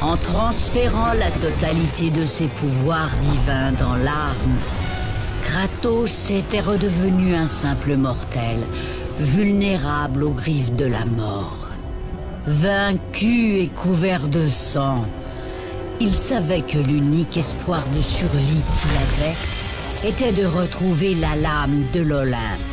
En transférant la totalité de ses pouvoirs divins dans l'arme, Kratos était redevenu un simple mortel, vulnérable aux griffes de la mort. Vaincu et couvert de sang, il savait que l'unique espoir de survie qu'il avait était de retrouver la lame de l'Olympe.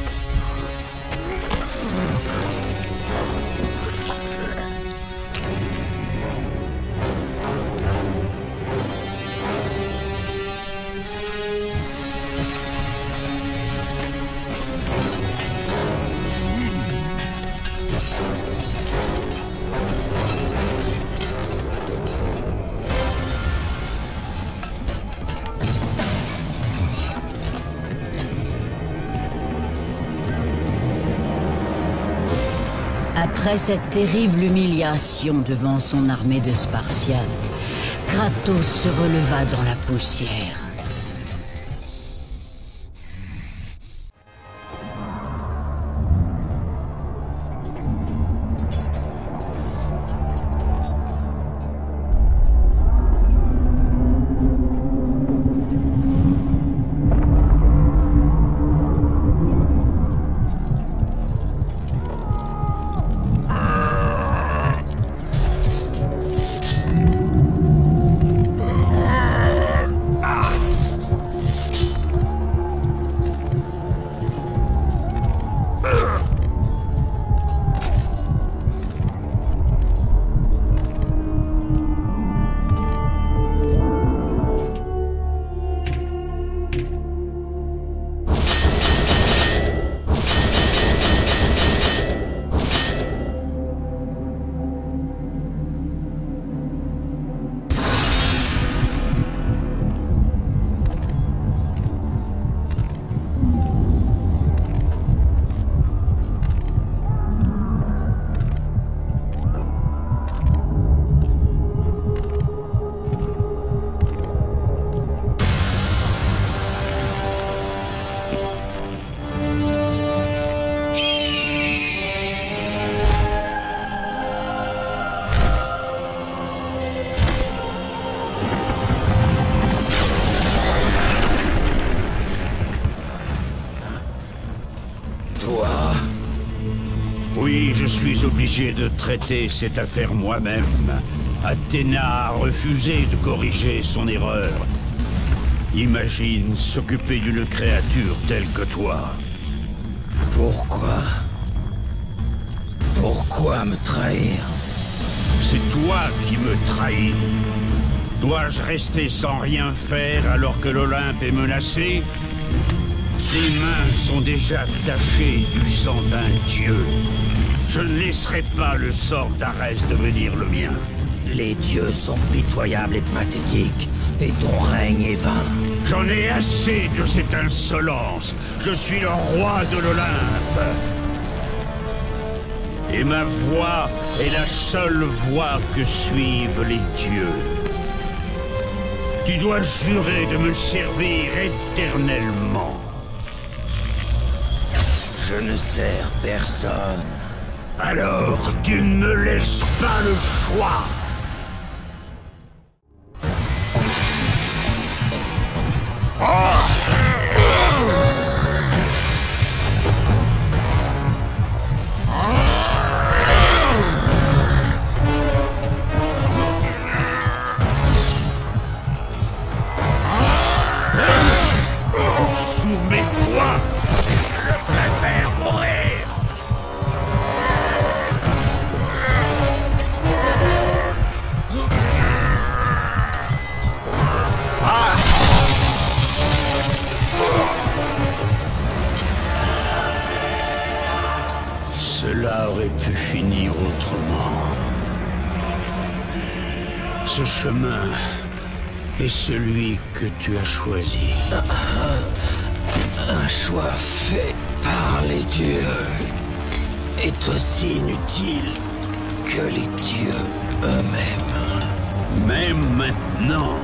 Après cette terrible humiliation devant son armée de Spartiates, Kratos se releva dans la poussière. Obligé de traiter cette affaire moi-même. Athéna a refusé de corriger son erreur. Imagine s'occuper d'une créature telle que toi. Pourquoi? Pourquoi me trahir? C'est toi qui me trahis. Dois-je rester sans rien faire alors que l'Olympe est menacé Tes mains sont déjà tachées du sang d'un dieu. Je ne laisserai pas le sort d'Arès devenir le mien. Les dieux sont pitoyables et pathétiques, et ton règne est vain. J'en ai assez de cette insolence. Je suis le roi de l'Olympe. Et ma voix est la seule voix que suivent les dieux. Tu dois jurer de me servir éternellement. Je ne sers personne. Alors tu ne me laisses pas le choix. Que tu as choisi. Un choix fait par les dieux est aussi inutile que les dieux eux-mêmes. Même maintenant,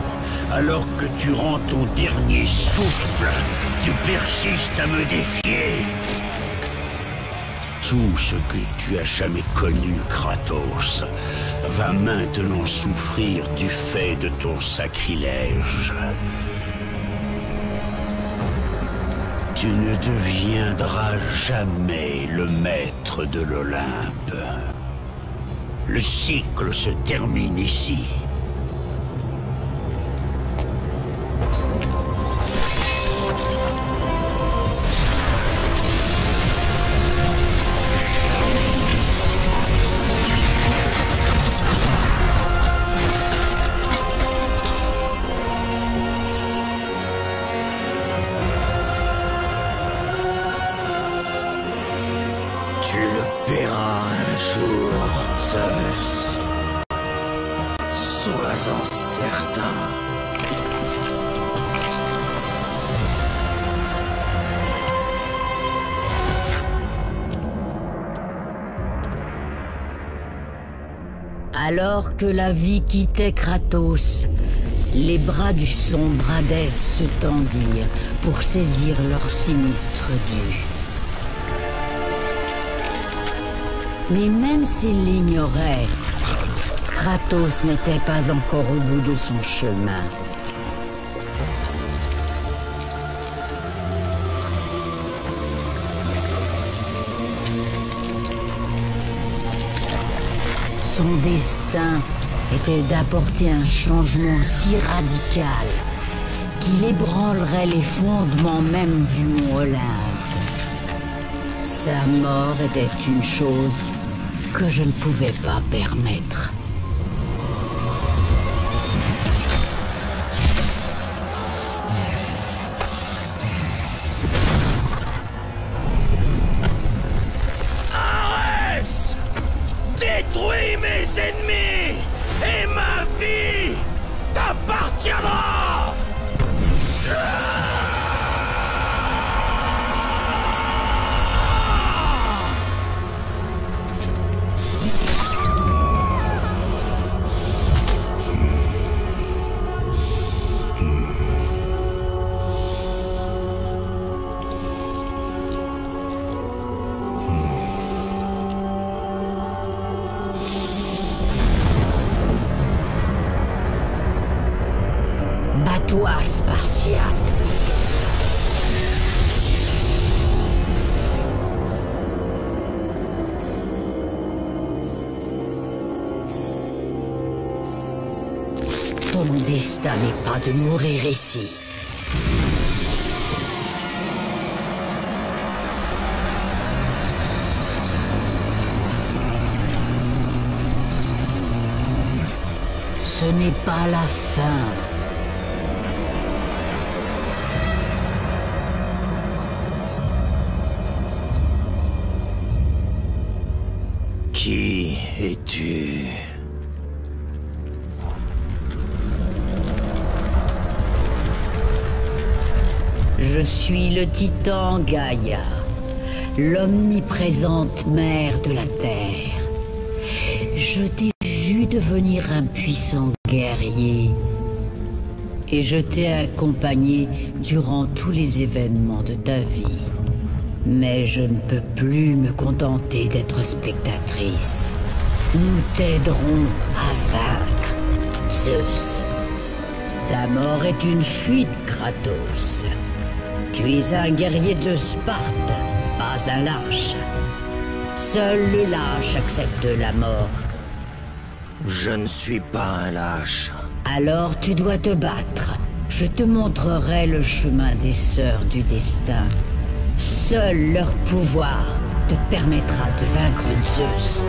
alors que tu rends ton dernier souffle, tu persistes à me défier. Tout ce que tu as jamais connu, Kratos, va maintenant souffrir du fait de ton sacrilège. Tu ne deviendras jamais le maître de l'Olympe. Le cycle se termine ici. Que la vie quittait Kratos, les bras du sombre Hadès se tendirent pour saisir leur sinistre dû. Mais même s'il l'ignorait, Kratos n'était pas encore au bout de son chemin. Son destin était d'apporter un changement si radical qu'il ébranlerait les fondements même du mont Olympe. Sa mort était une chose que je ne pouvais pas permettre. Destin n'est pas de mourir ici. Ce n'est pas la fin. Qui es-tu Je suis le titan Gaïa, l'omniprésente mère de la Terre. Je t'ai vu devenir un puissant guerrier et je t'ai accompagné durant tous les événements de ta vie. Mais je ne peux plus me contenter d'être spectatrice. Nous t'aiderons à vaincre, Zeus. La mort est une fuite, Kratos. Tu es un guerrier de Sparte, pas un lâche. Seul le lâche accepte la mort. Je ne suis pas un lâche. Alors tu dois te battre. Je te montrerai le chemin des sœurs du destin. Seul leur pouvoir te permettra de vaincre Zeus.